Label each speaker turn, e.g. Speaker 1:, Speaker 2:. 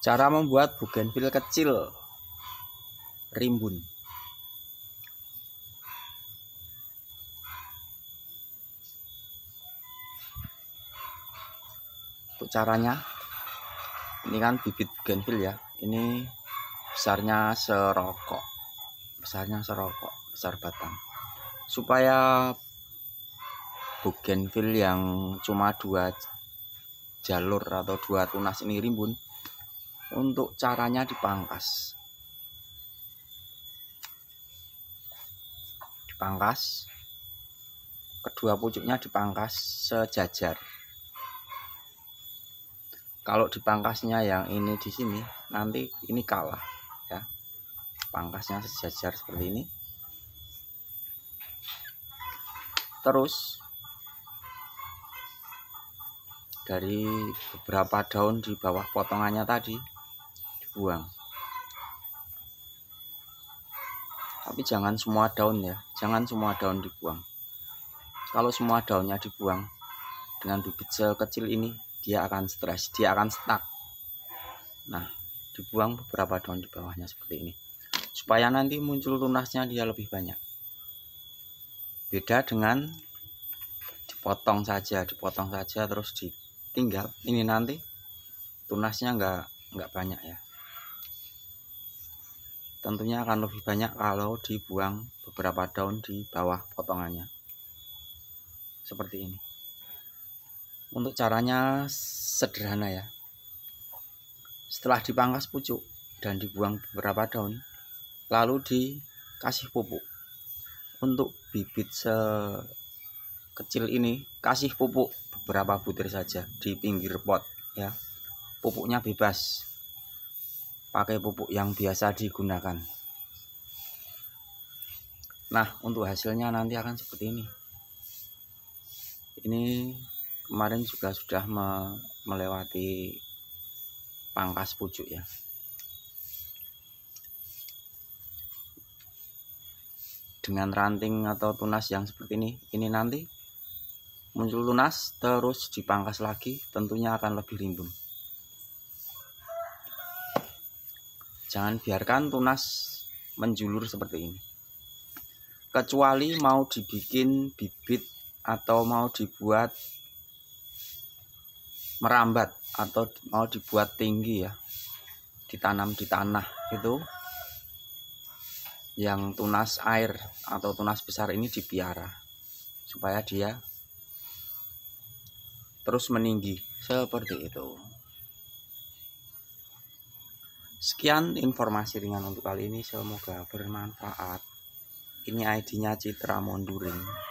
Speaker 1: Cara membuat bougainville kecil rimbun. Untuk caranya, ini kan bibit bougainville ya. Ini besarnya serokok, besarnya serokok, besar batang. Supaya bougainville yang cuma dua jalur atau dua tunas ini rimbun untuk caranya dipangkas. Dipangkas. Kedua pucuknya dipangkas sejajar. Kalau dipangkasnya yang ini di sini nanti ini kalah ya. Pangkasnya sejajar seperti ini. Terus dari beberapa daun di bawah potongannya tadi dibuang tapi jangan semua daun ya jangan semua daun dibuang. Kalau semua daunnya dibuang dengan bibit sekecil ini dia akan stres dia akan stuck. Nah dibuang beberapa daun di bawahnya seperti ini. Supaya nanti muncul tunasnya dia lebih banyak. Beda dengan dipotong saja dipotong saja terus ditinggal. Ini nanti tunasnya enggak enggak banyak ya tentunya akan lebih banyak kalau dibuang beberapa daun di bawah potongannya. Seperti ini. Untuk caranya sederhana ya. Setelah dipangkas pucuk dan dibuang beberapa daun lalu dikasih pupuk. Untuk bibit sekecil ini kasih pupuk beberapa butir saja di pinggir pot ya. Pupuknya bebas pakai pupuk yang biasa digunakan. Nah untuk hasilnya nanti akan seperti ini. Ini kemarin juga sudah me melewati pangkas pucuk ya. Dengan ranting atau tunas yang seperti ini ini nanti muncul tunas terus dipangkas lagi tentunya akan lebih rimbun jangan biarkan tunas menjulur seperti ini. Kecuali mau dibikin bibit atau mau dibuat merambat atau mau dibuat tinggi ya. Ditanam di tanah itu. Yang tunas air atau tunas besar ini dipiara. Supaya dia terus meninggi. Seperti itu Sekian informasi ringan untuk kali ini. Semoga bermanfaat. Ini ID-nya Citra Monduring.